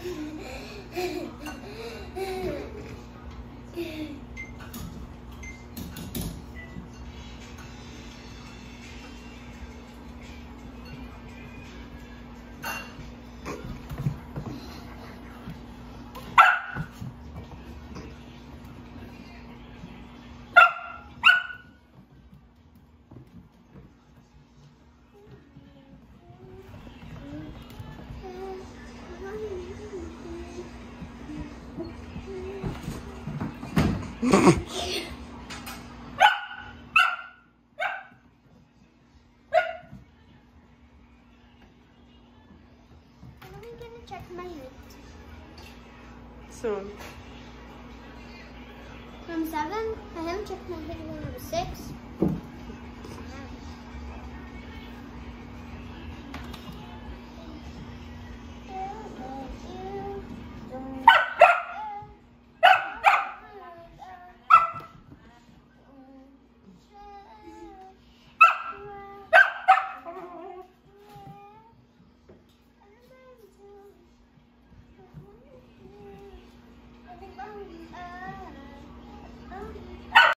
うん。Soon. From seven, I haven't checked my video number six.